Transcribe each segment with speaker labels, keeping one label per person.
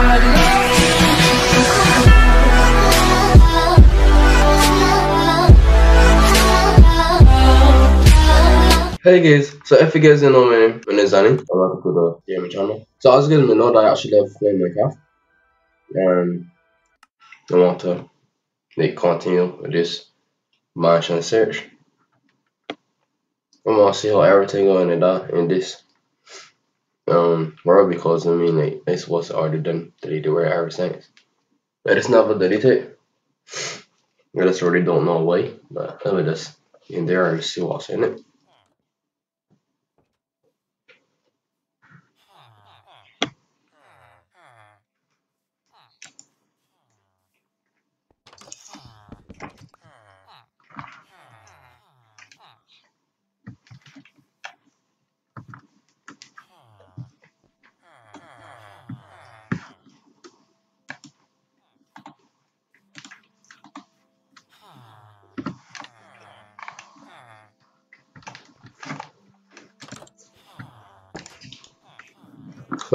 Speaker 1: Hey guys, so if you guys don't know name, my name is Danny. Welcome to the gaming channel. So as you guys may know I actually love playing Minecraft. And I want to like continue with this mansion search. I want to see how everything going in that in this um world because I mean like it's what's already done deleted where ever since. But it's never deleted. I just really don't know why, but let me just in there and see what's in it.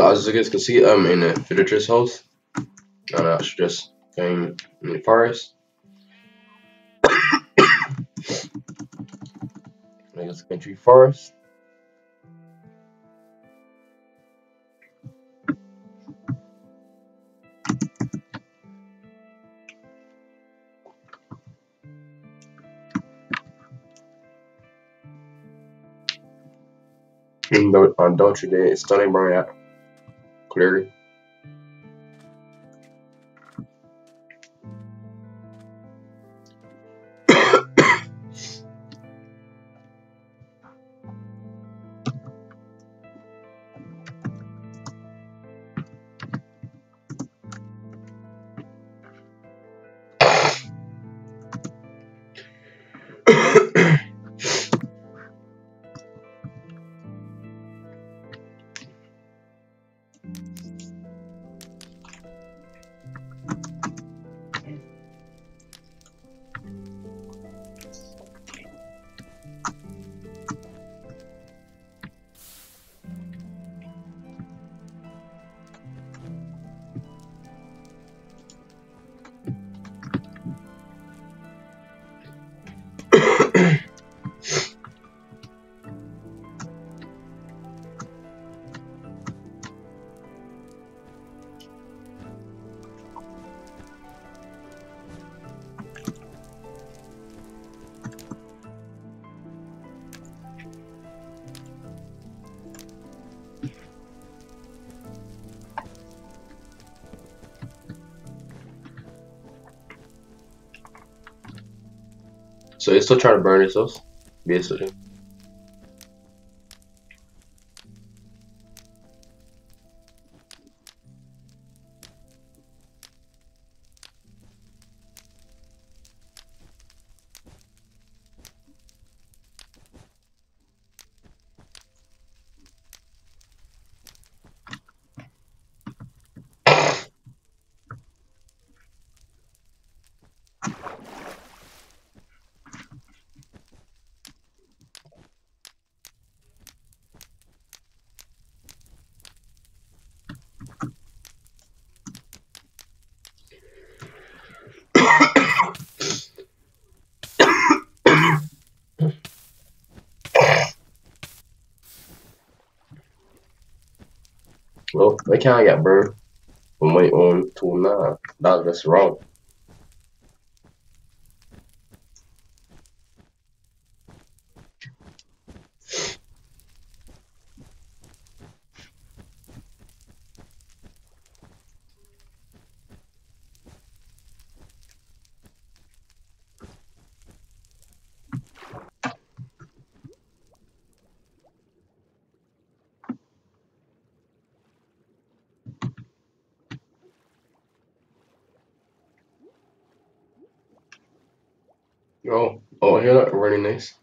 Speaker 1: As you guys can see, I'm in a villager's house. And I actually just came in the forest. I guess country forest. And on You Dare, it's stunning out clearly. So you're still trying to burn yourselves, basically. They of got burned from my own tool now. That's just wrong. Oh, oh, here that really nice.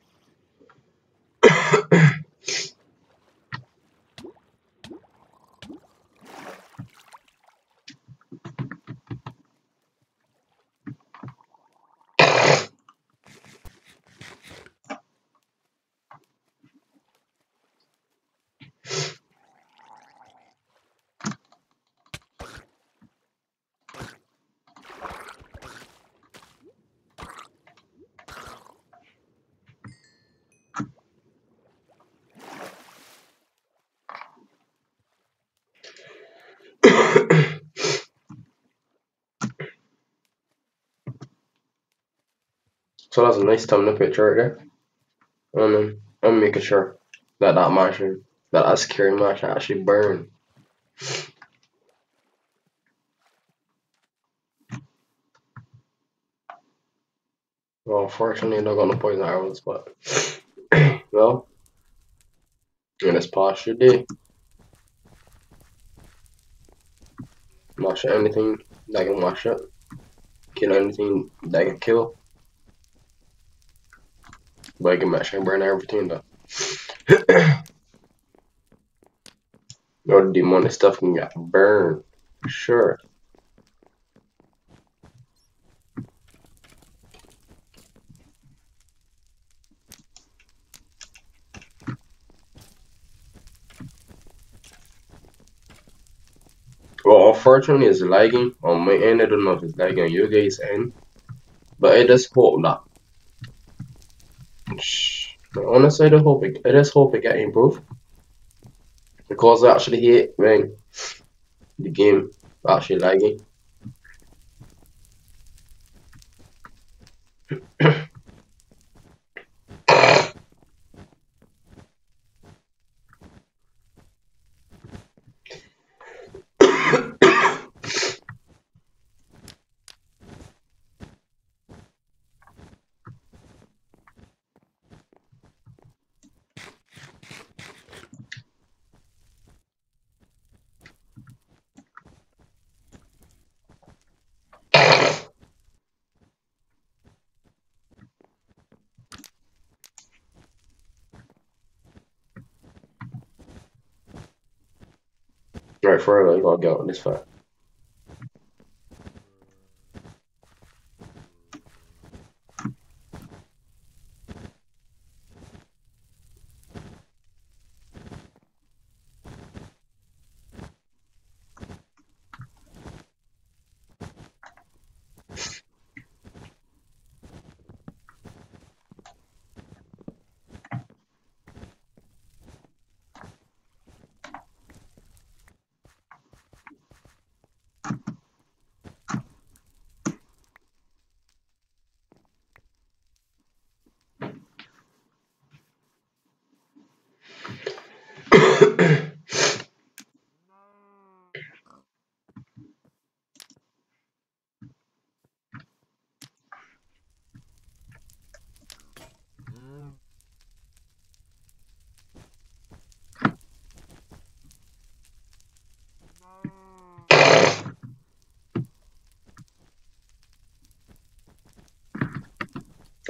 Speaker 1: So that's a nice thumbnail picture right there. Um, I'm making sure that that mansion, that that security mansion actually burned. Well, unfortunately, I don't got no poison arrows, but well, in this posture day, mash anything that can mash up, kill anything that can kill. Burn everything though. no demonic stuff can get burned, sure. Well, unfortunately, it's lagging on my end. I don't know if it's lagging on you guys' end, but it does hope that. Honestly, I hope it, I just hope it get improved because I actually hate when the game actually lagging. Right, forever, you gotta go on this fight.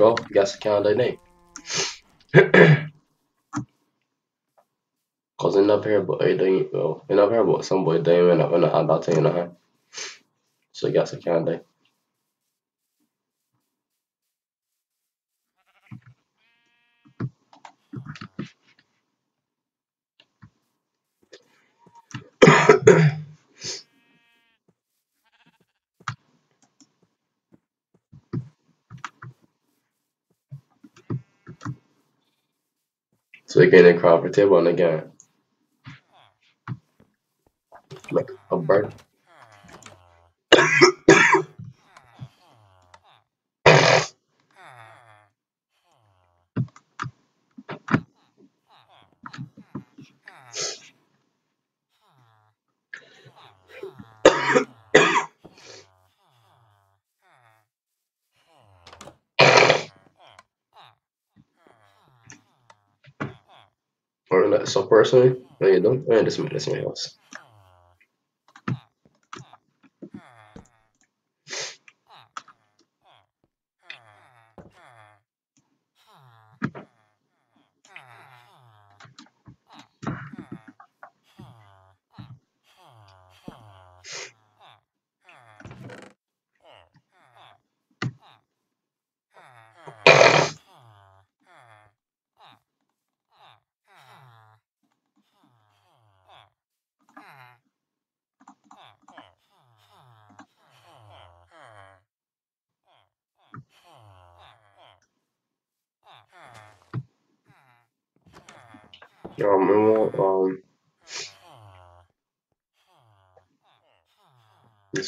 Speaker 1: Well, guess I can't donate. Cause in up here, but I don't, well, up here, but some boy don't even have a hand thing in the hand. So I guess I can't do. Again, a table and again. Like a bird. Or so personally, no you don't. Eh, this, this my house.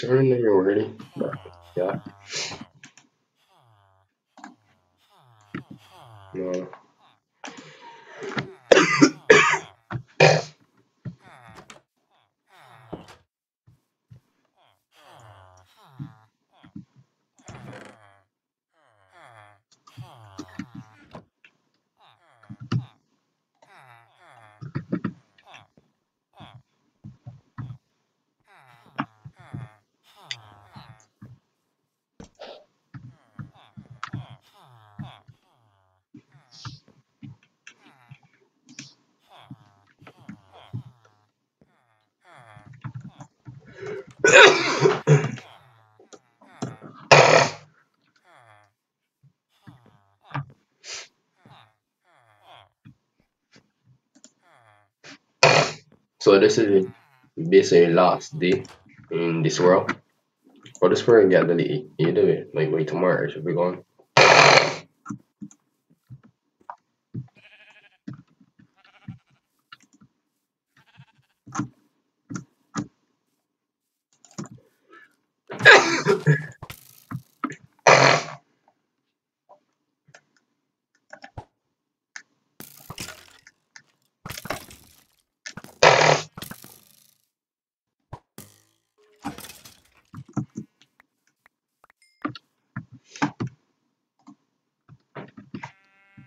Speaker 1: Is there in so this is basically last day in this world. For this world get the either way, like wait tomorrow it should be gone.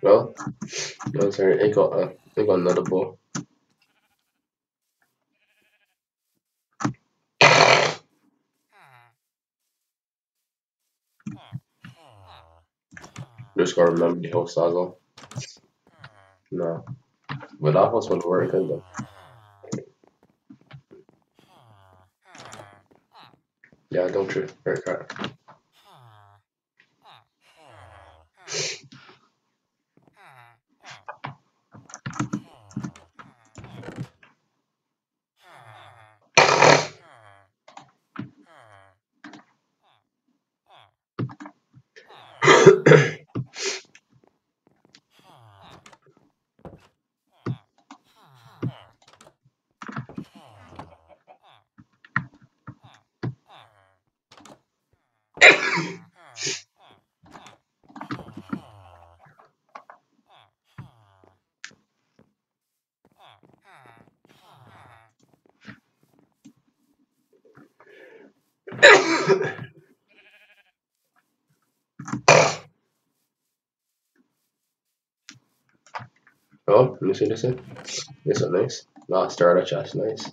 Speaker 1: Well, no, sorry, I got a, I got another ball. Just gotta remember the whole size No. But that was one work, though. Yeah, don't trip. Very correct. Let me see this one. Nice. Not starter chest, nice.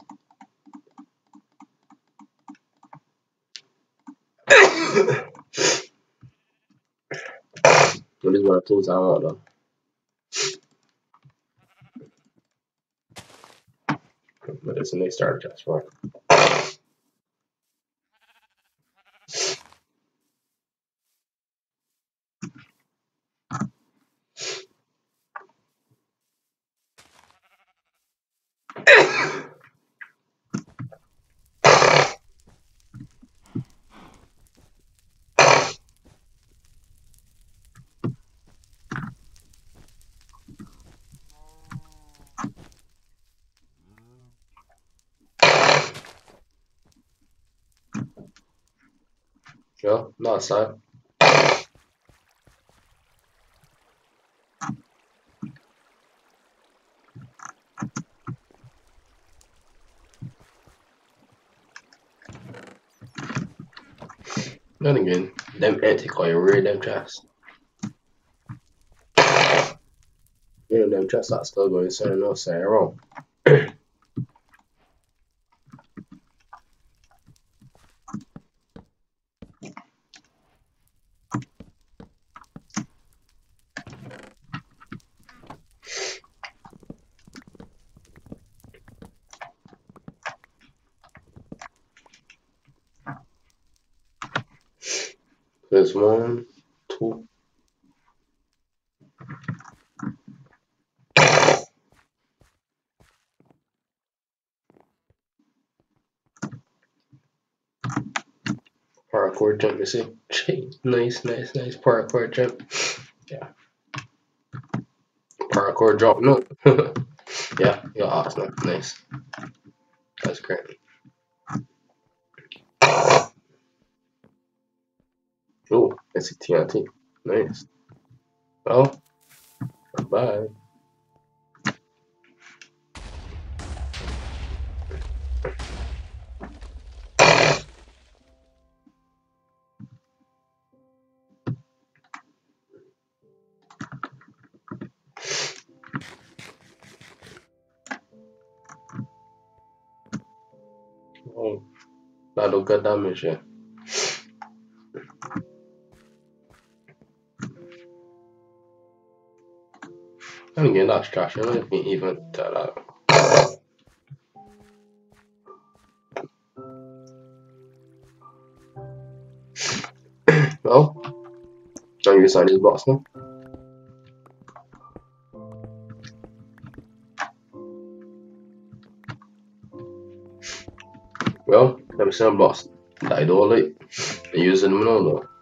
Speaker 1: what is one of tools I want though? But it's a nice starter chest for Yeah, nice side. Then again, them anti-coil really them chests. You know them chests are still going to no say wrong. There's one, two. Parkour jump, you see? nice, nice, nice parkour jump. Yeah. Parkour drop, no. yeah, you're awesome. Nice. That's great. TNT. Nice. Well, bye. Oh, that'll good damage, yeah. And again, that's trash. I don't even that. well, I'm gonna sign this box now. Well, me send boss. Die dåligt. Jag usar dem då. Yeah,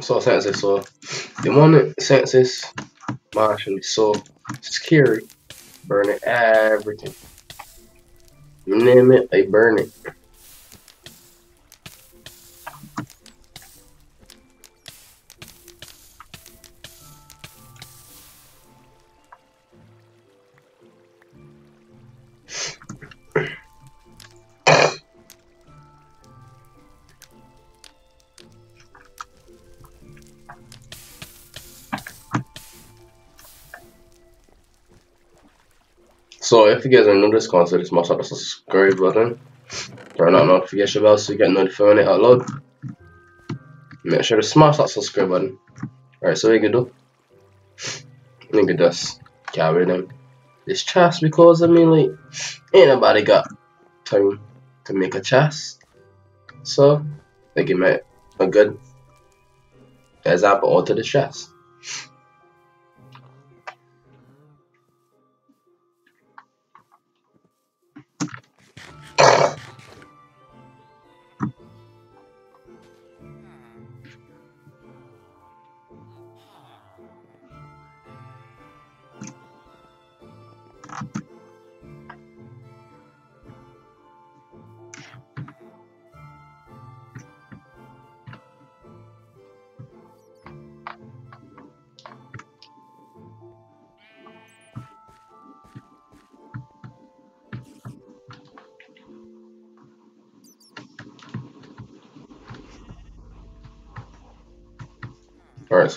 Speaker 1: so census. So the one census Martian so scary. Burning everything. You name it, they burn it. If you guys are new to this concept, smash that subscribe button. Turn on notification bell so you get notified when it upload. Make sure to smash that subscribe button. Alright, so we can do. We can just carry them. This chest because I mean like ain't nobody got time to make a chest. So they give me a good example onto the chest.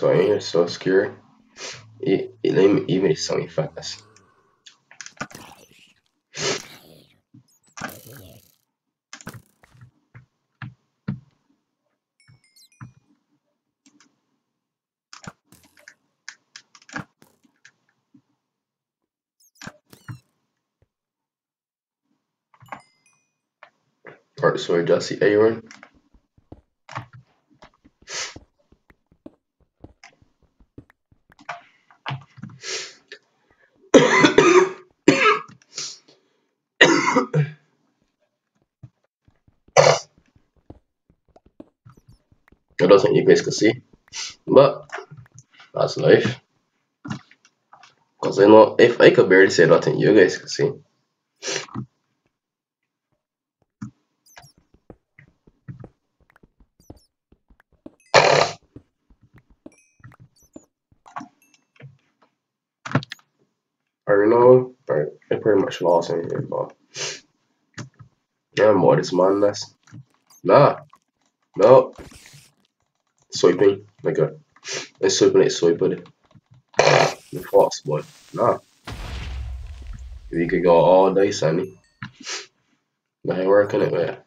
Speaker 1: Alright, so in here so scary. It, it even is so fast. Alright, so I just see Aaron. don't think you guys can see. But that's life. Because I know if I could barely see, nothing you guys can see. I know, I, I pretty much lost anything, but yeah, more this madness. Nah, no, swiping, my god, it's swiping, it's swiping. The fox boy, nah. We could go all day, Sonny. That ain't working it, man.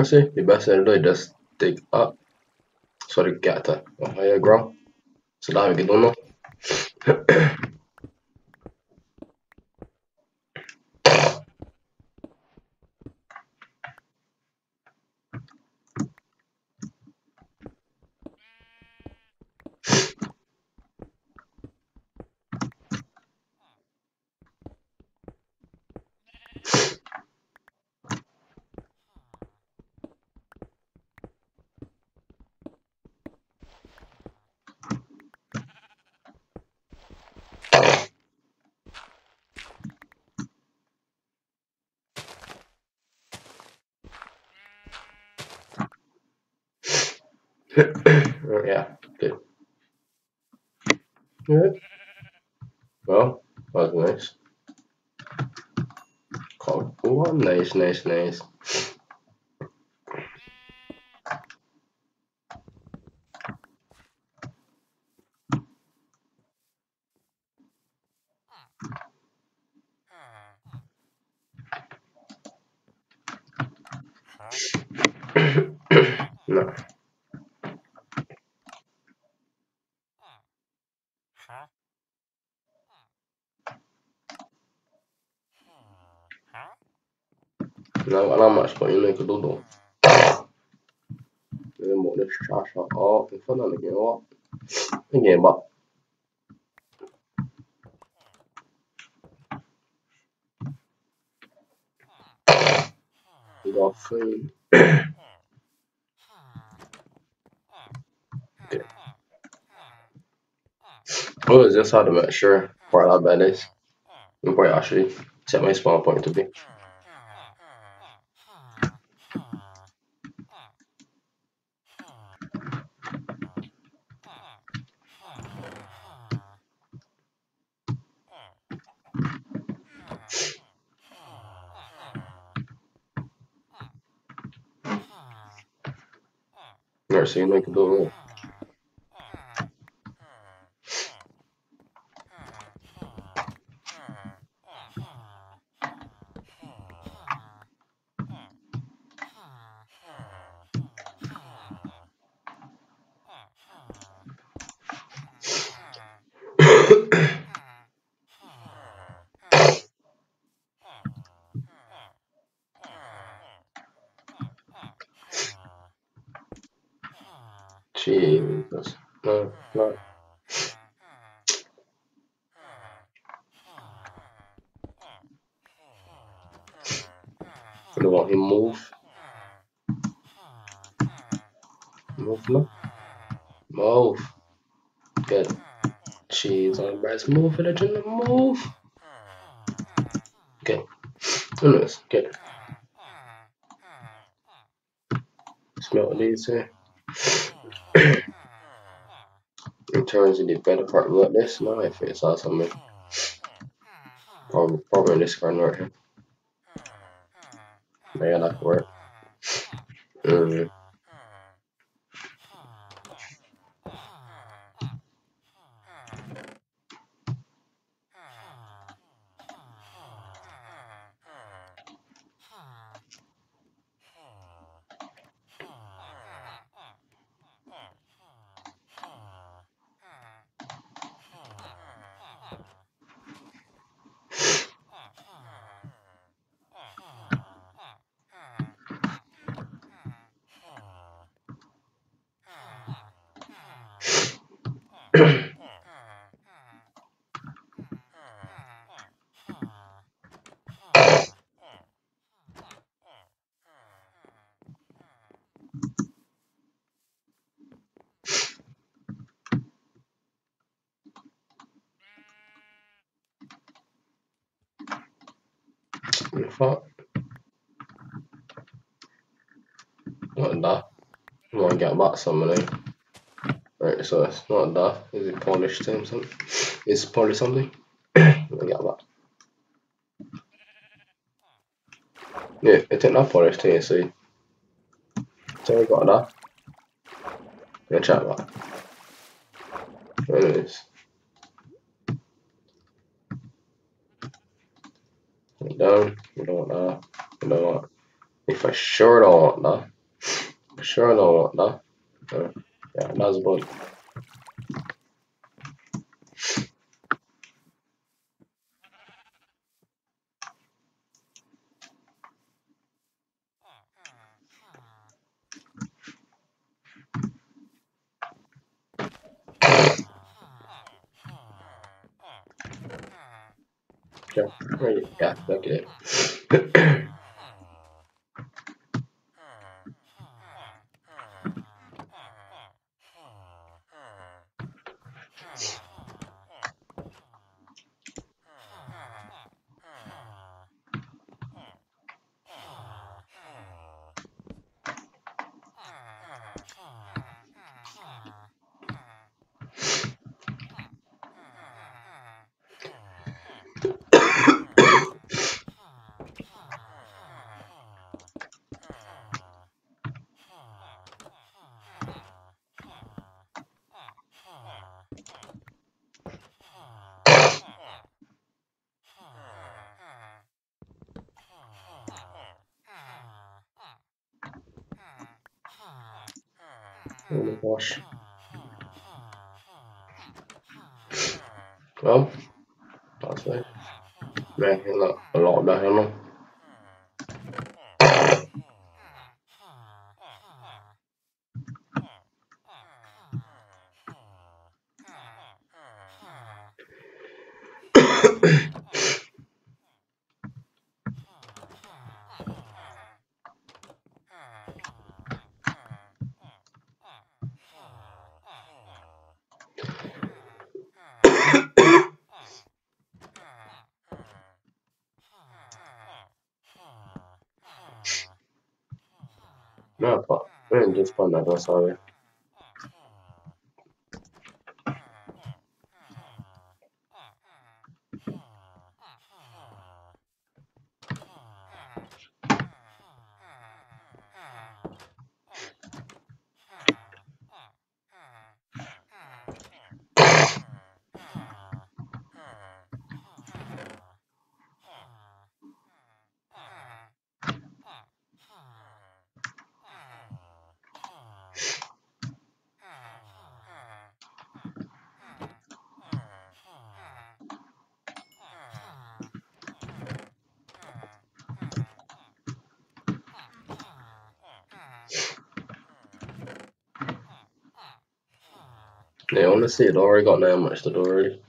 Speaker 1: Honestly, the best thing to do just dig up så det gata a higher ground. Så där har vi dono. yeah, good. Good. Well, that was nice. Cool. Oh, nice, nice. no. No, not much, but you make a doodle. Then more this trash out. Front of again. What? Again, but. You got food. okay. Oh, is this how to make sure where that bed is? Where I actually set my spawn point to be. Like a do Bryce, move, legend, move. Okay. Anyways, good. Smell these here. in terms of the better part about this, now if it's awesome, probably, probably this card right here. Yeah, that could work. Not that. I want to get back some Right, so it's not that. Is it Polish something? It's Polish something? Me get back. Yeah, it's not Polish thing, see. So we got that. Yeah, chat back. Anyways. down. We don't want that. We don't want. If I sure don't want that. For sure don't want that. Uh, it. Okay, yeah, okay. Oh my gosh. Well, that's it. Man, a lot, a lot better now. Pa, man, just fun that, I'm Yeah, honestly, it already got that much to do already.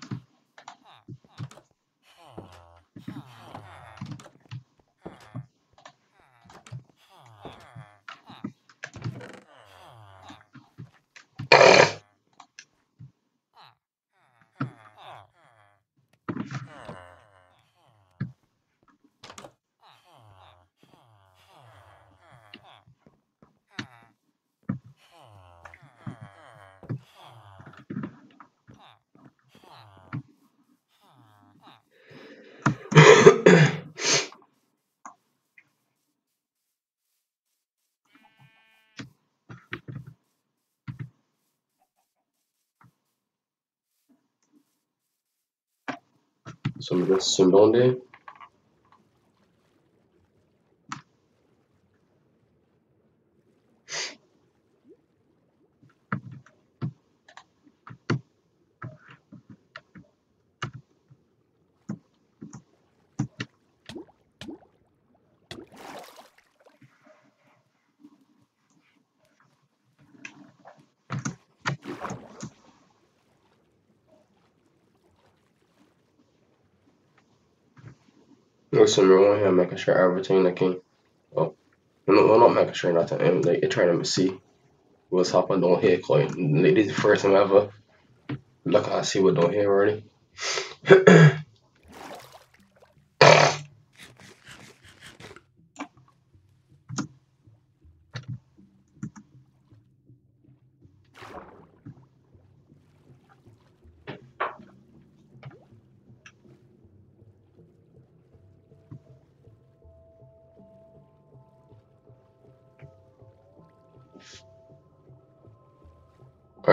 Speaker 1: Some of this Sundonde. Some real here making sure everything that can oh no well not making sure nothing and like trying to see what's happening down here like this is the first time ever. Look I see what down here already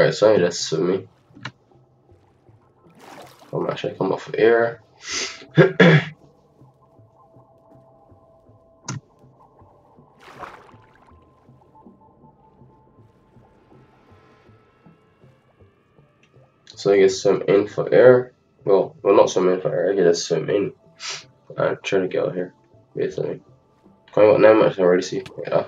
Speaker 1: Alright, so that's swimming. I'm actually come off of air. so I get swim in for air. Well, well not swim in for air, I get a swim in. I'm trying to get out here, basically. Coming out now, I can already see. Yeah.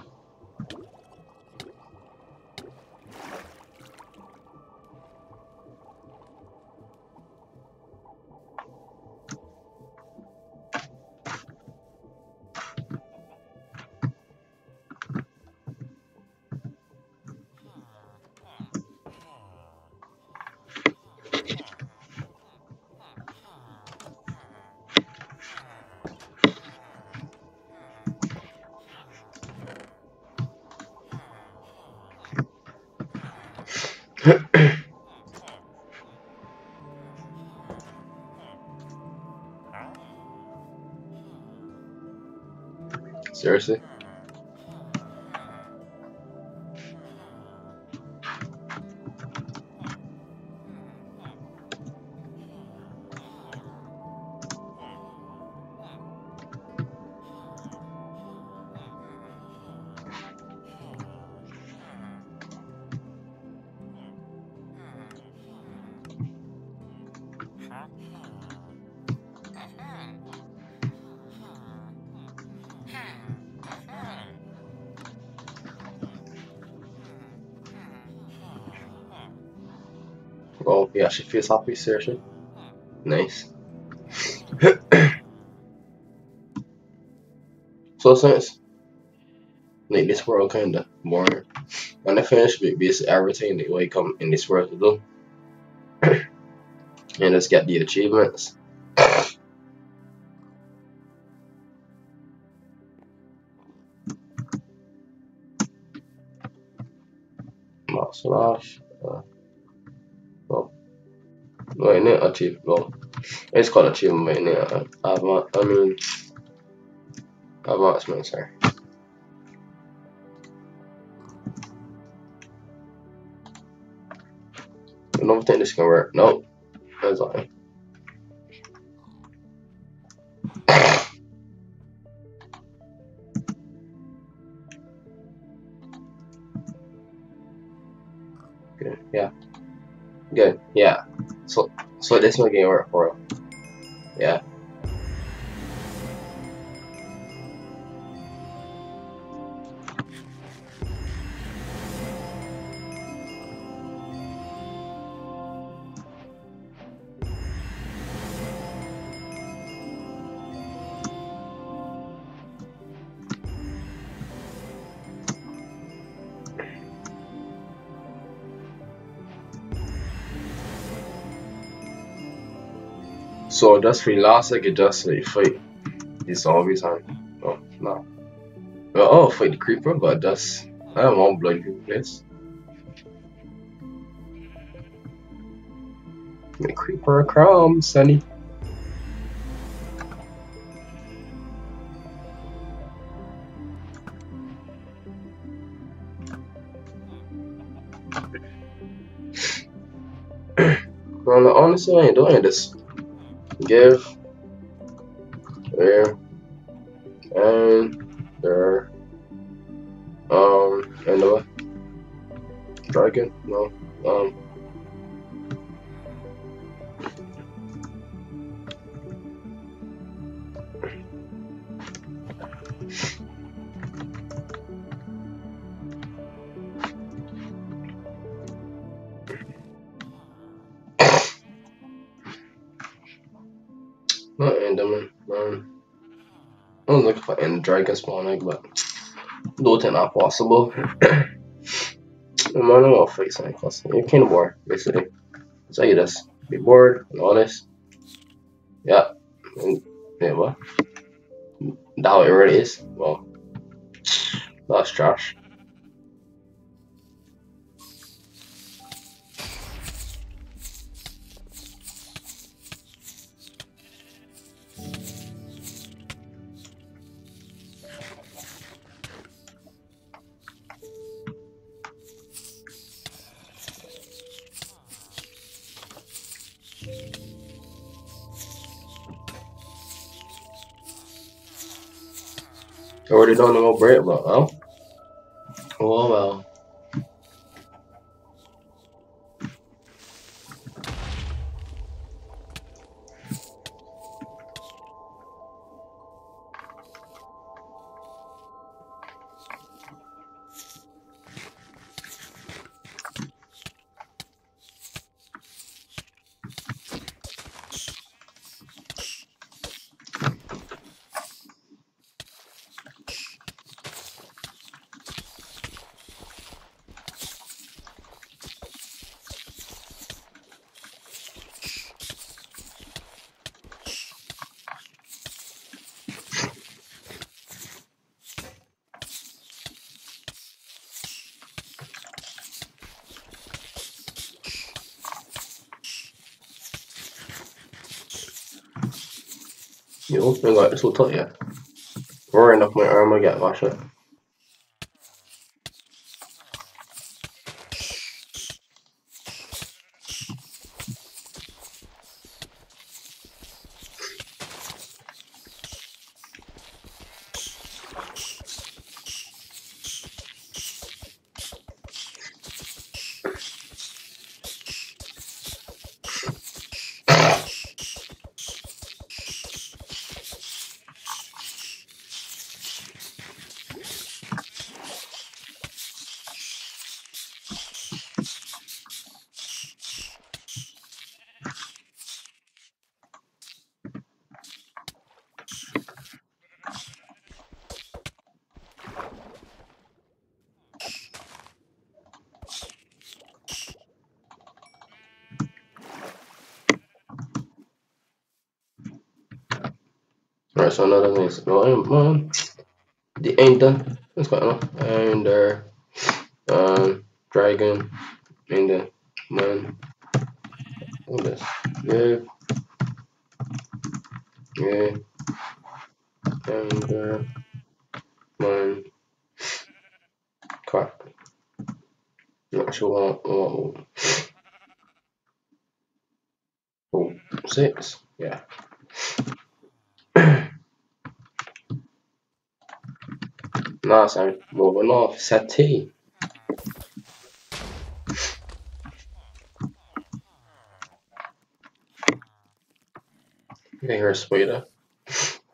Speaker 1: Feels happy, seriously. Nice. so since like this world kinda boring. When I finish with basically everything that will come in this world to do. and let's get the achievements. Uh, achieve well, it's called achievement now. I, I mean, advancement. Sorry. I don't think this can work. Nope. That's all. Good. Yeah. Good. Yeah. So so this one can work for him. Yeah. It just like fight the zombies and oh no. Oh fight the creeper but that's I don't want bloody people place. The creeper a crumb, Sonny. well, honestly, I ain't doing this եւ but those are not possible. I'm running off face on cause you can't bored basically. So you just be bored and this. Yeah. And, yeah what? That it really is? Well that's trash. Already don't know what bread, but oh, Men ga så tar jeg. Or enough my arm I get wash it. Alright, so another thing is um, the done. What's going on? Uh, um, dragon, then man. What this? Yeah, yeah, and uh, man. Crap. Not sure what. what, what. Six. Yeah. Nice, I'm moving off. Settee. Hear a sweeter.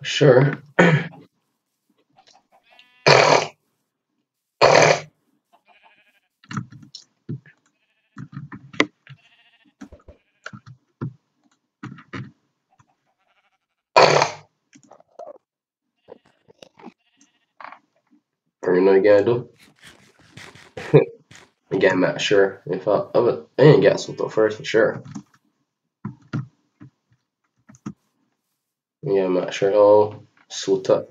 Speaker 1: Sure. Do? Again, not sure if I, I, I ain't got something first for sure. Yeah, I'm not sure how suit up.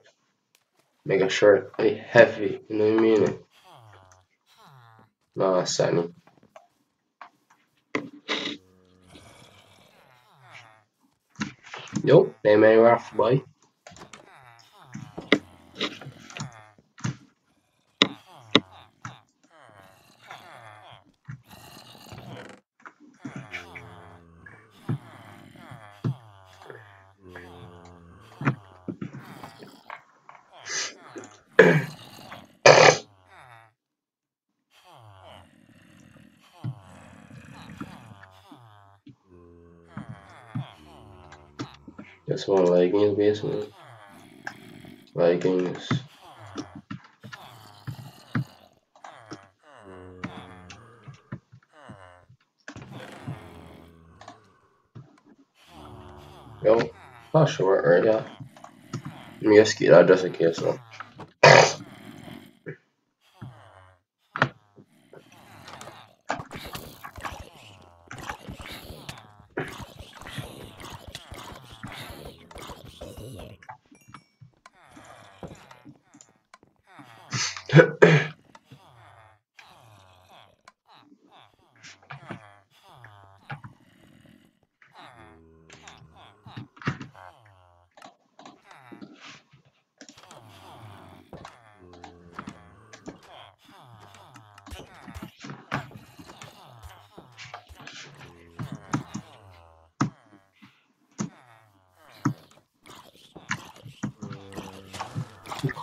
Speaker 1: Make sure it's heavy, you know what I mean? Nah, Sunny. Yo, name any rough boy. This one leggings basement. Leggings. Yo, not sure right yeah. Let me just keep that just in case. So.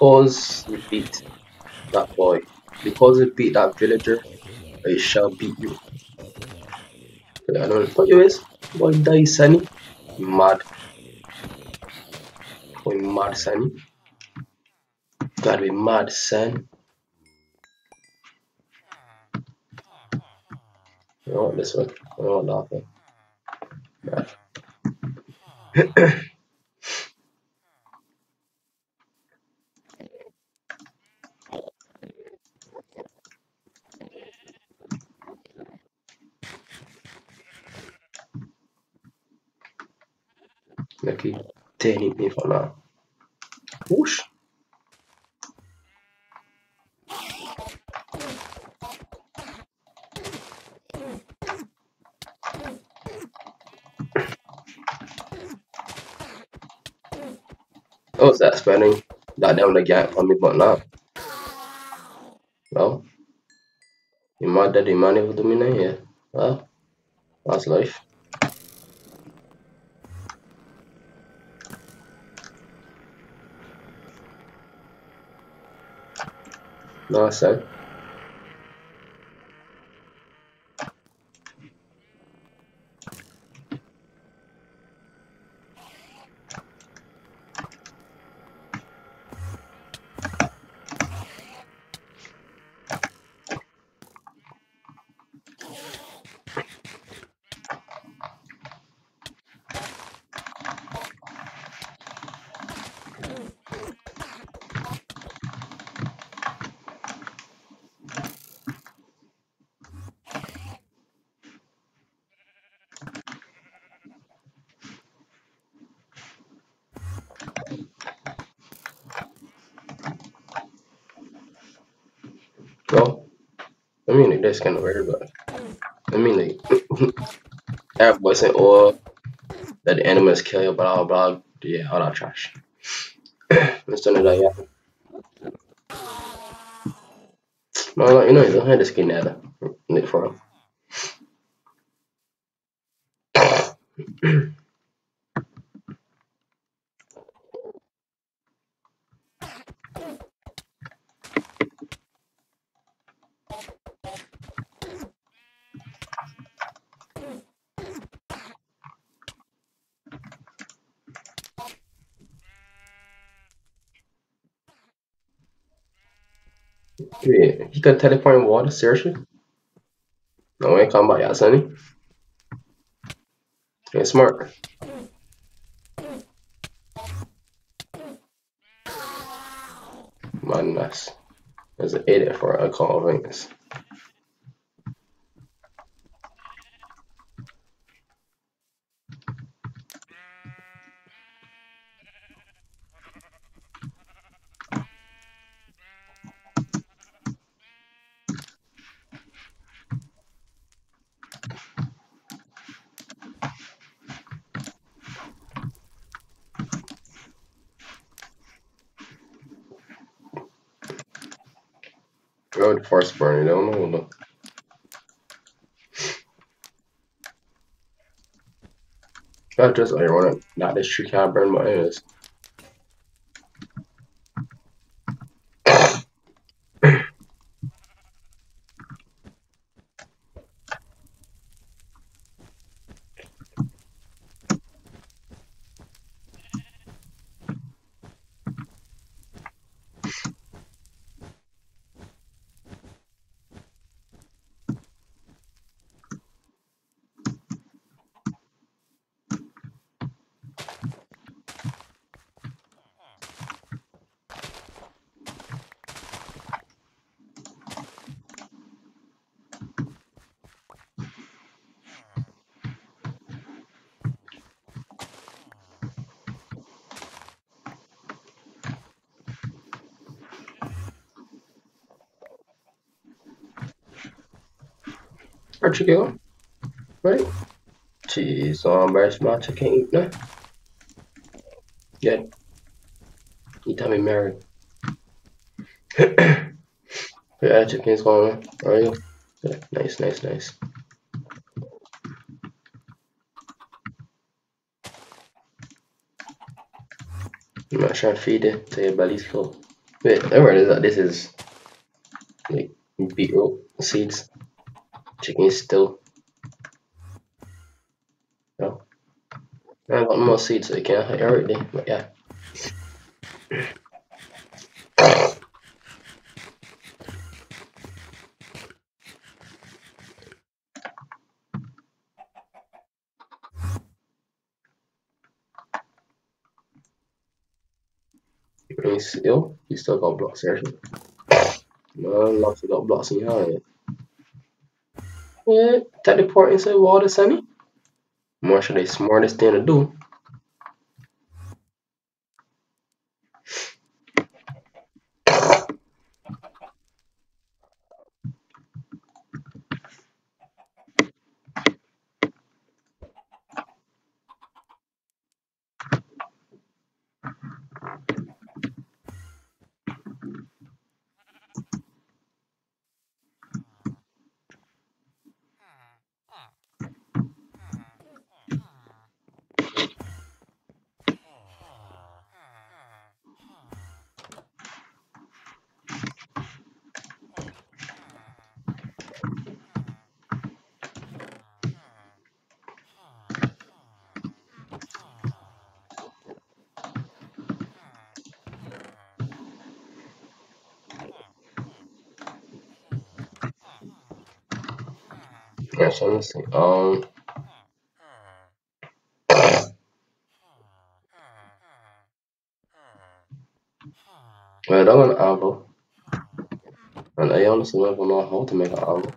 Speaker 1: Because you beat that boy, because you beat that villager, I shall beat you. I don't know what you is. Boy, die, Sunny. Mad. Boy, mad, Sunny. Gotta be mad, son. You what, this one? I want. Yeah. Aqui tem me falar. Puxa. Oh, that spending that down the gap on me, but not. Well, you might daddy money with the minute yeah Well, that's life. Nossa. Well, eh I mean, like, that's kind of weird, but I mean, like, that wasn't all that the animals kill you, blah, blah. Yeah, all that trash. Instead of that, yeah. No, you know, you don't have to skin that. Nick for Yeah, he could teleport water, seriously? No, ain't come by y'all, Sonny. Ain't smart. Madness. There's an idiot for a convenience. Go to force burn, you don't know. Look. Not just ironic, not this tree can't burn my ears. My chicken eat now. Good. You tell me married. yeah, chicken's. Are you? Good. Nice, nice, nice. I'm not trying to feed it to your belly's full. Wait, mind, that this is like beetroot seeds. Chicken is still. No. I got no more seeds so you can't hit already, but yeah. Still, he still got blocks there. Man, lots of got blocks in your hand. Yeah, teleport inside water, Sunny. More should they smartest thing to do. Yeah, so let me see. Um, well, I want an album, and I honestly never know how to make an album.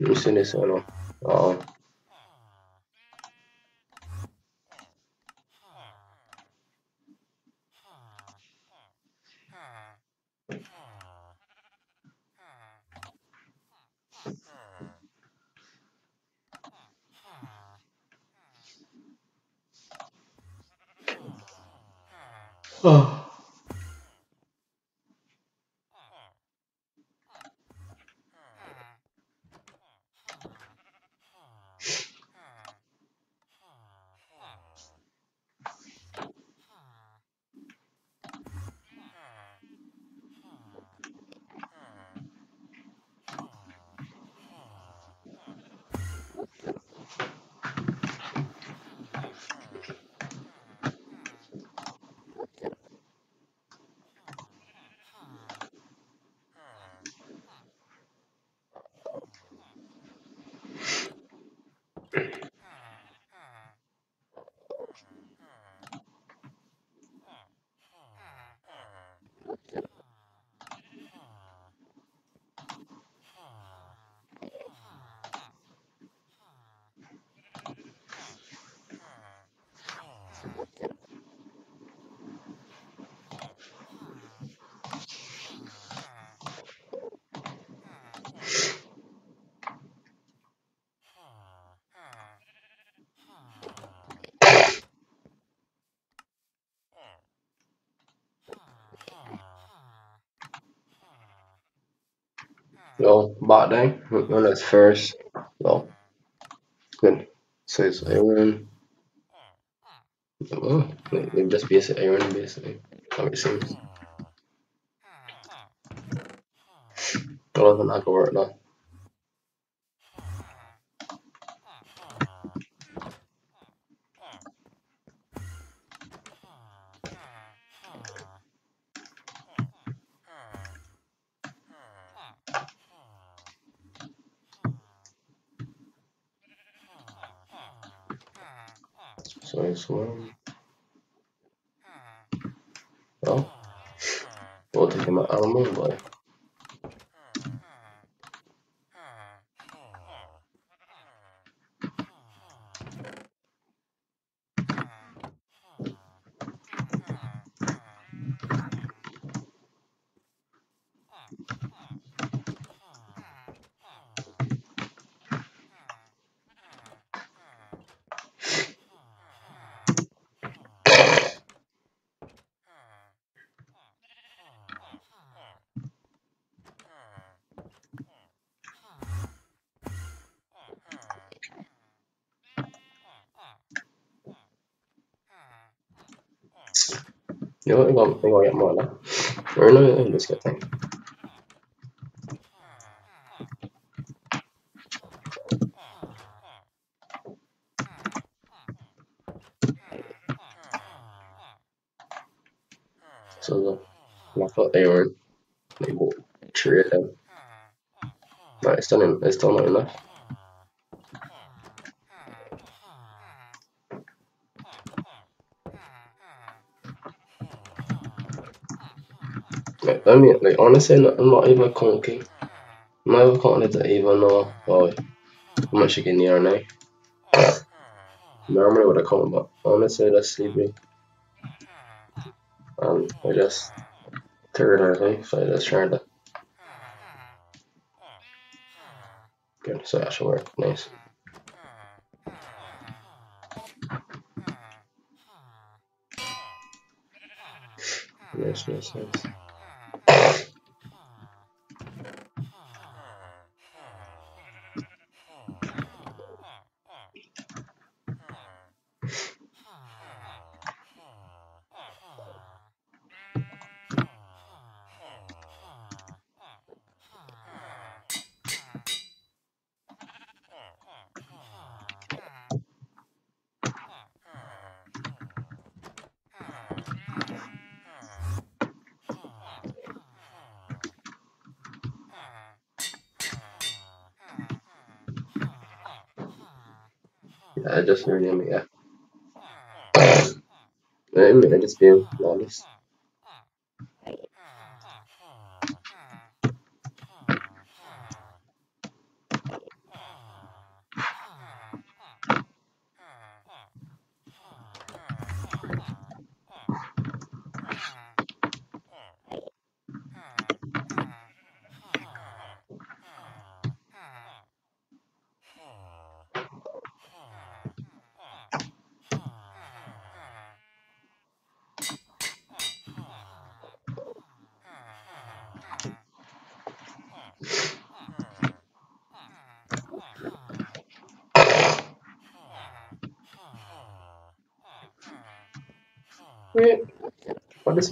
Speaker 1: Let me see this one. Um, oh. Great. Yo, bot day. Well, that's first. Yo, good. So it's Aaron. Oh, it just basic Aaron basically. How it seems. Kalau not gonna work now. It's one. Well, we'll take him out of the boy. You know what? I'm gonna, I'm gonna get more now. Or no, let me just get thing. So the out Aaron. They will trade them. No, it's still it's still not enough. Mean, like honestly, I'm not even counting. I'm not even counting to even know how much you can hear now. Normally, what I count, but honestly, that's sleepy. Um, I just third early, so I just trying to. Good, so that should work. Nice. Nice, nice, nice. I just heard him, yeah. I mean, I just being honest.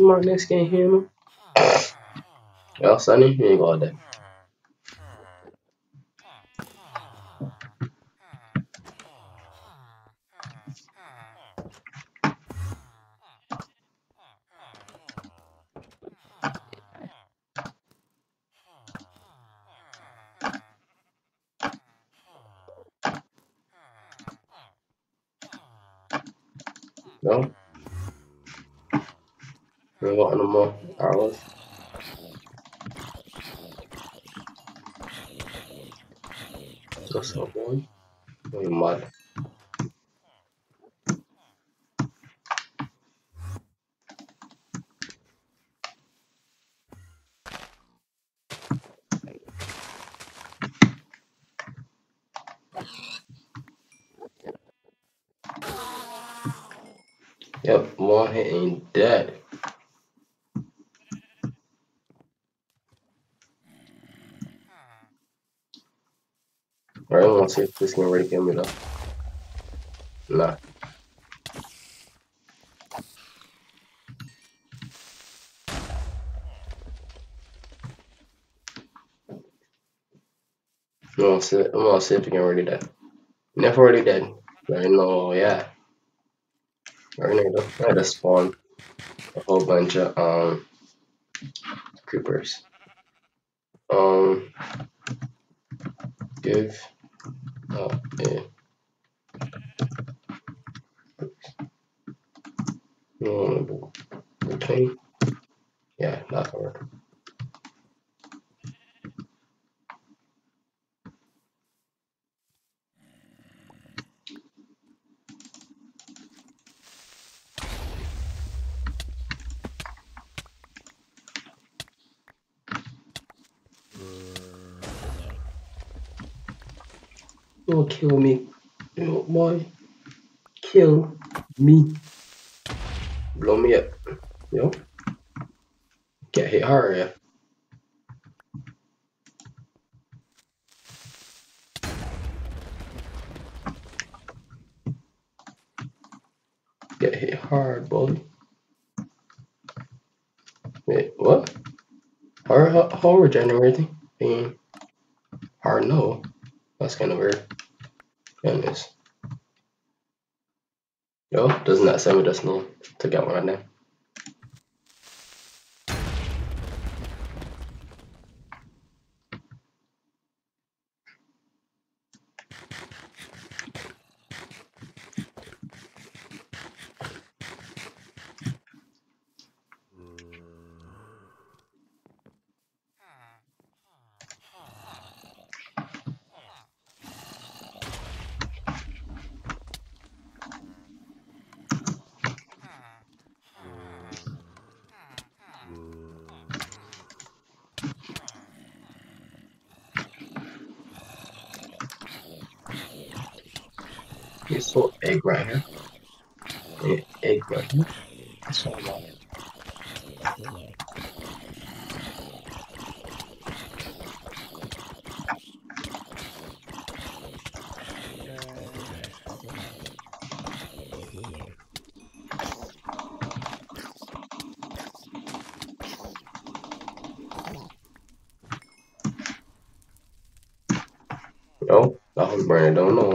Speaker 1: My next here, man? Well, Sonny, you ain't that. No? You ain't got no more hours. What's up, boy? You mad? Yep, hit ain't dead. Alright, I want to see if this can really get me though. Nah. I'm gonna see, I'm gonna see if it can already dead. Never already dead. I know, yeah. Or I just to, I had to spawn a whole bunch of um creepers. Um, give. Oh, yeah. Um, okay. Yeah, not gonna work. You'll kill me. You boy. Kill me. Blow me up. Yo. Get hit hard, yeah. Get hit hard, boy. Wait, what? How, how, how regenerating? Being hard no. That's kind of weird. Goodness. Yo, doesn't that semi-decimal to get one of them? Saw egg right here. Egg right here. That's all I. No, that was burning. Don't know.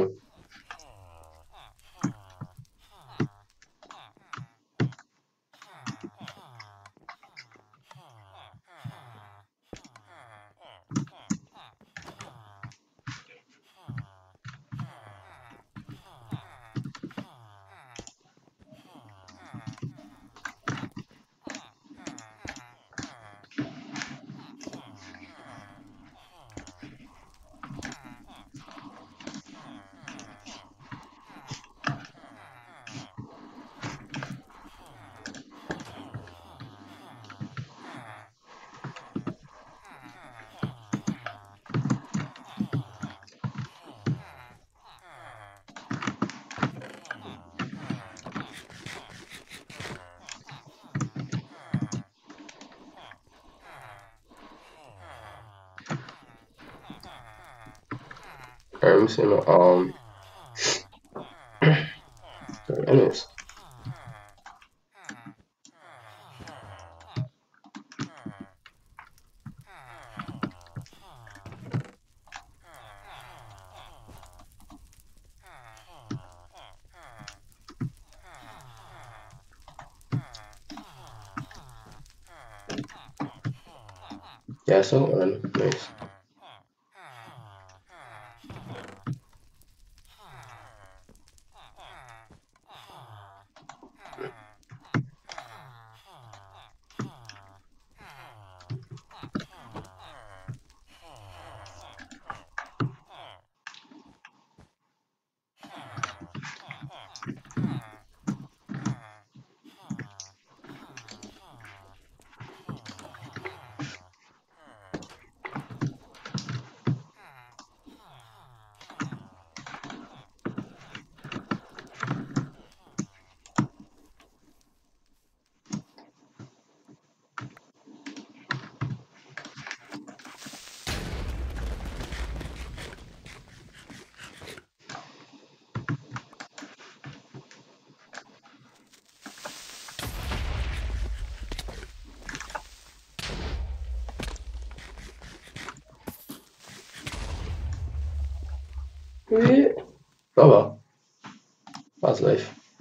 Speaker 1: See my um anyways. Yeah, so one, nice.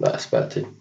Speaker 1: Expected. I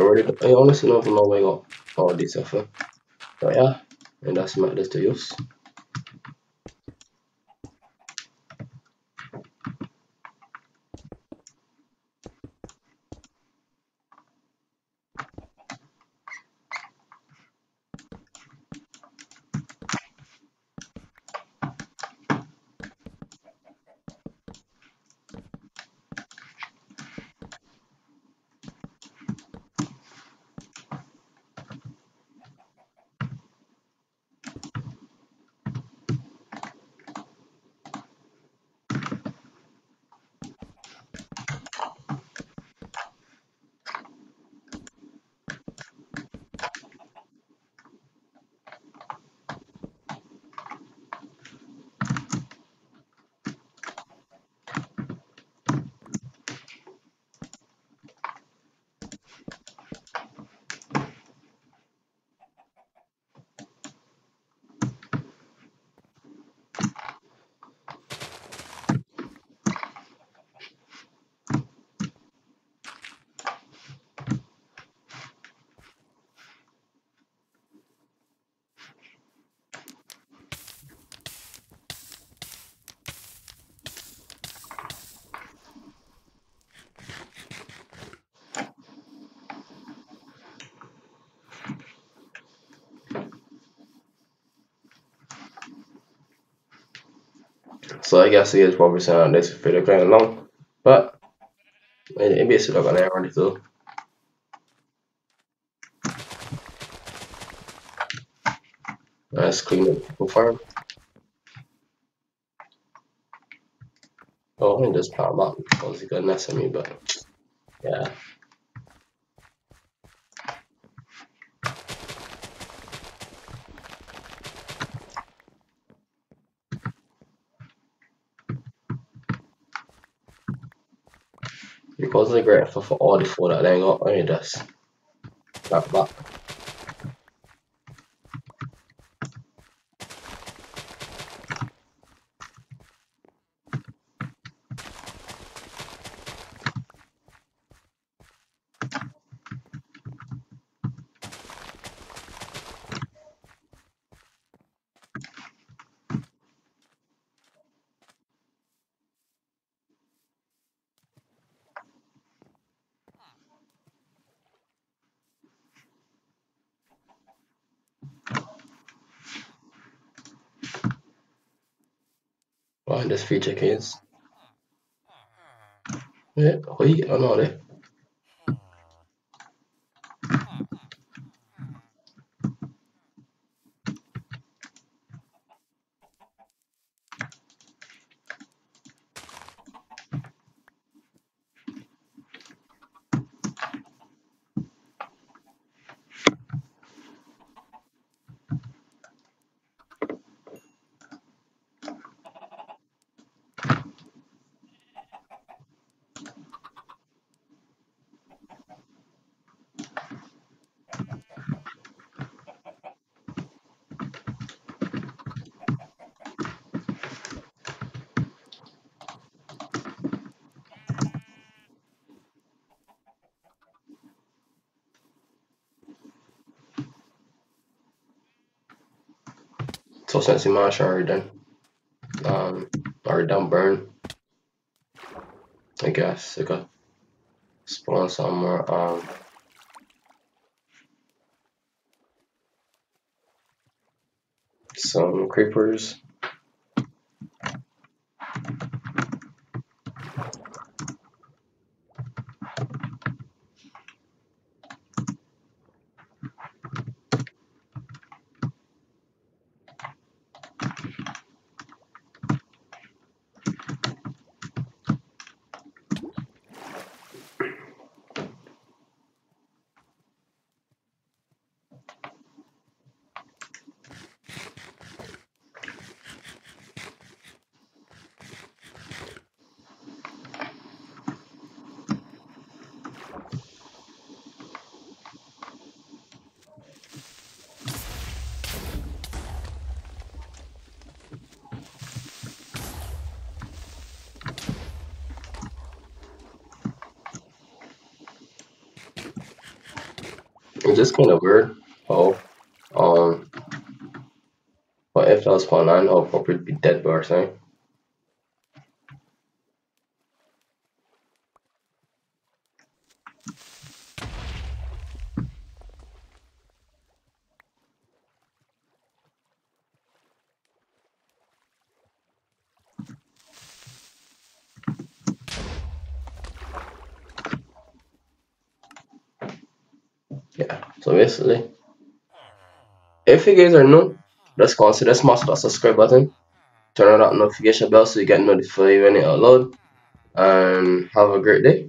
Speaker 1: already I honestly don't know where I got all this stuff. But yeah. and that's my this to use. So I guess he is probably saying this video kind of long, but maybe it's still gonna run it too. Let's clean up the farm. Oh, me just pop up because he got mess at me, but yeah. I'm grateful for all the food that I got, let me just wrap up. Wow, this feature case. Yeah, what you get since the marsh already done, um, already done burn, I guess I got spawn some more, um, some creepers. is kind of weird. Oh, um, but if that was fun, I know I'll probably be dead by our time. If you guys are new just consider smash that subscribe button. Turn on that notification bell so you get notified when it upload. And have a great day